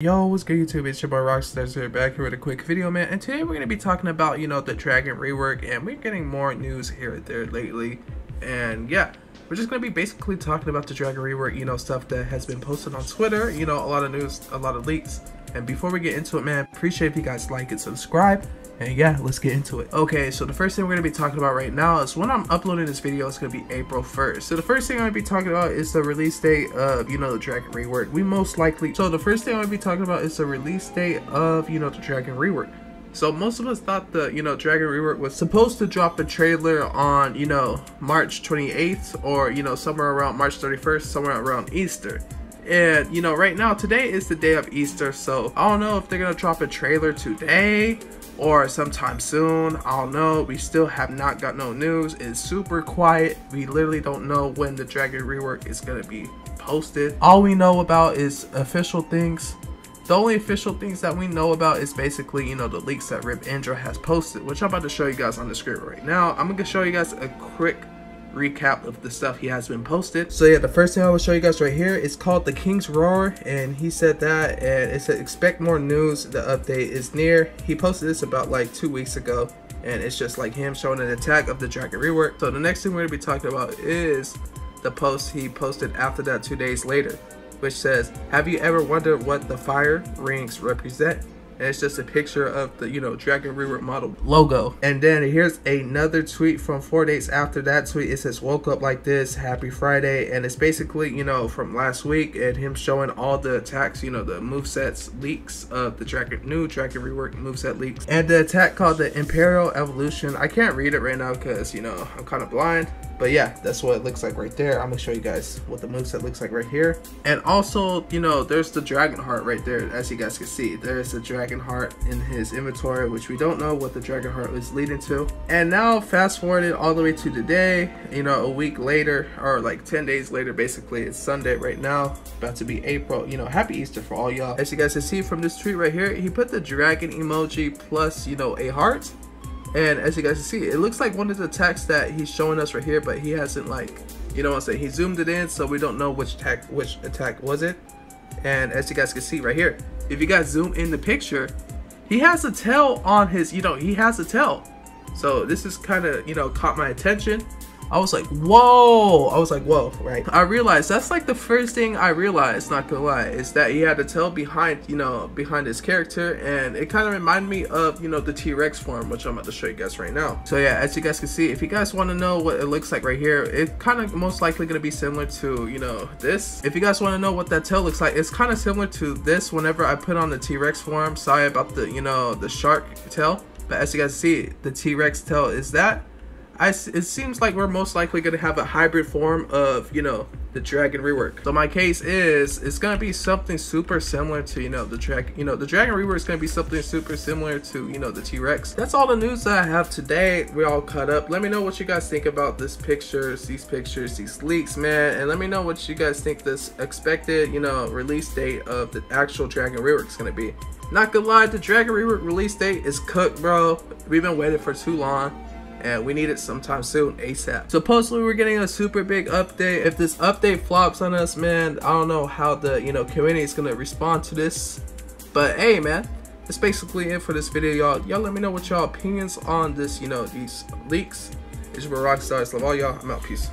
Yo, what's good YouTube? It's your boy Rockstarz here back here with a quick video, man. And today we're going to be talking about, you know, the Dragon rework. And we're getting more news here and there lately. And yeah, we're just going to be basically talking about the Dragon rework, you know, stuff that has been posted on Twitter. You know, a lot of news, a lot of leaks. And before we get into it, man, appreciate if you guys like and subscribe. And yeah, let's get into it. Okay, so the first thing we're gonna be talking about right now is when I'm uploading this video, it's gonna be April 1st. So the first thing I'm gonna be talking about is the release date of, you know, the Dragon Rework. We most likely, so the first thing I'm gonna be talking about is the release date of, you know, the Dragon Rework. So most of us thought the, you know, Dragon Rework was supposed to drop a trailer on, you know, March 28th or, you know, somewhere around March 31st, somewhere around Easter. And, you know, right now, today is the day of Easter, so I don't know if they're gonna drop a trailer today or sometime soon. I don't know. We still have not got no news. It's super quiet. We literally don't know when the Dragon rework is going to be posted. All we know about is official things. The only official things that we know about is basically, you know, the leaks that Rip Indra has posted, which I'm about to show you guys on the screen right now. I'm going to show you guys a quick recap of the stuff he has been posted. So yeah, the first thing I will show you guys right here is called The King's Roar, and he said that, and it said expect more news. The update is near. He posted this about like two weeks ago, and it's just like him showing an attack of the Dragon rework. So the next thing we're gonna be talking about is the post he posted after that two days later, which says, "Have you ever wondered what the fire rings represent?" And it's just a picture of the you know dragon rework model logo. And then here's another tweet from four days after that tweet. It says woke up like this happy friday. And it's basically you know from last week and him showing all the attacks you know the move sets leaks of the dragon new dragon rework move set leaks. And the attack called the imperial evolution. I can't read it right now because you know i'm kind of blind but yeah, that's what it looks like right there. I'm gonna show you guys what the moveset looks like right here. And also, you know, there's the dragon heart right there, as you guys can see. There's a dragon heart in his inventory, which we don't know what the dragon heart is leading to. And now fast forwarded all the way to today, you know, a week later, or like 10 days later, basically, it's Sunday right now, about to be April. You know, happy Easter for all y'all. As you guys can see from this tweet right here, he put the dragon emoji plus, you know, a heart and as you guys can see, it looks like one of the attacks that he's showing us right here, but he hasn't like, you know what I'm saying? He zoomed it in, so we don't know which attack, which attack was it. And as you guys can see right here, if you guys zoom in the picture, he has a tail on his, you know, he has a tail. So this is kind of, you know, caught my attention. I was like, whoa. I was like, whoa, right? I realized that's like the first thing I realized, not gonna lie, is that he had a tail behind, you know, behind his character. And it kind of reminded me of, you know, the T-Rex form, which I'm about to show you guys right now. So yeah, as you guys can see, if you guys want to know what it looks like right here, it's kind of most likely gonna be similar to, you know, this. If you guys want to know what that tail looks like, it's kind of similar to this whenever I put on the T-Rex form. Sorry about the, you know, the shark tail. But as you guys see, the T-Rex tail is that I, it seems like we're most likely going to have a hybrid form of, you know, the Dragon rework. So my case is, it's going to be something super similar to, you know, the Dragon, you know, the Dragon rework is going to be something super similar to, you know, the T-Rex. That's all the news that I have today. We're all caught up. Let me know what you guys think about this pictures, these pictures, these leaks, man. And let me know what you guys think this expected, you know, release date of the actual Dragon rework is going to be. Not gonna lie, the Dragon rework release date is cooked, bro. We've been waiting for too long and we need it sometime soon ASAP. Supposedly we're getting a super big update. If this update flops on us, man, I don't know how the, you know, community is to respond to this. But hey, man, that's basically it for this video, y'all. Y'all let me know what y'all opinions on this, you know, these leaks. It's your Rockstarz. Love all y'all. I'm out. Peace.